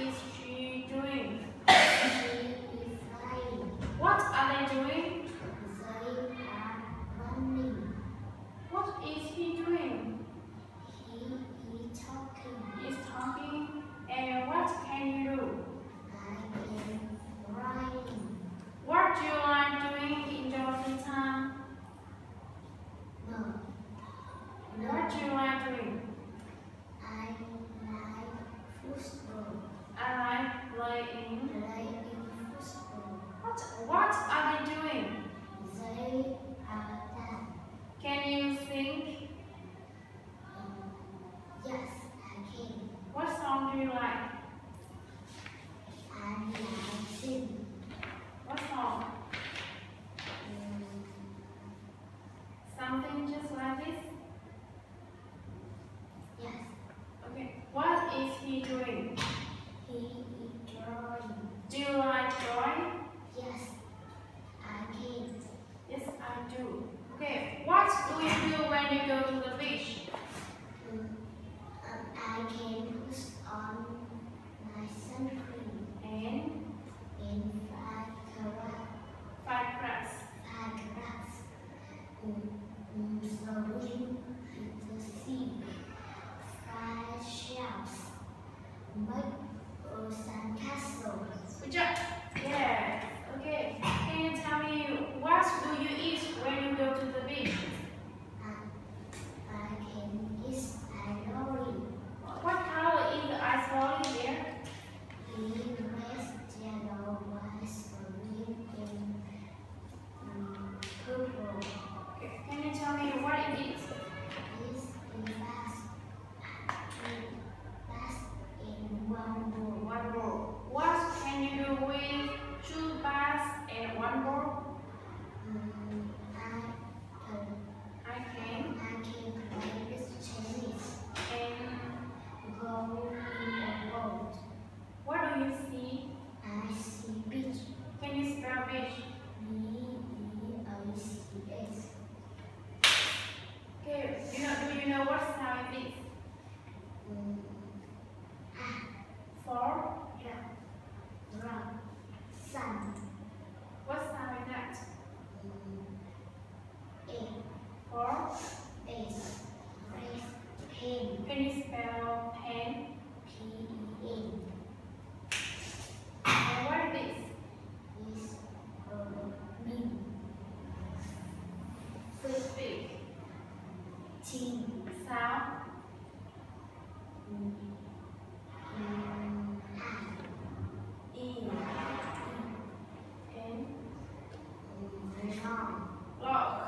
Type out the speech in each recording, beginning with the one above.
is she doing? she is flying. What are they doing? They are running. What is he doing? He is talking. He is talking. And what can you do? I am writing. What do you like doing in your free time? No. What do you like doing? I like football. I like lightning. Can you spell pen? P-E-N. And what is this? Is a mean. So speak. T. Sound. Lock.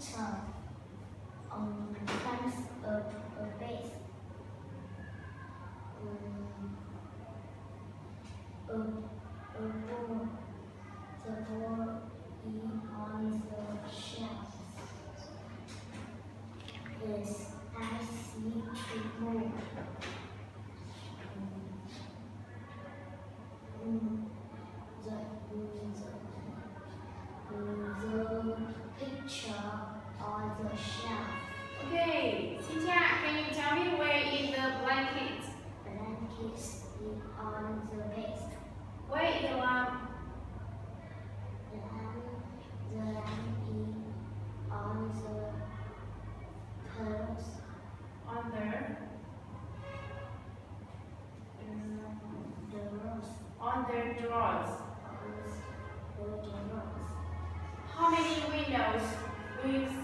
picture on front of a base. Um, a, a ball. The ball is on the shelf. Yes, I see two more. hundred. How many windows will you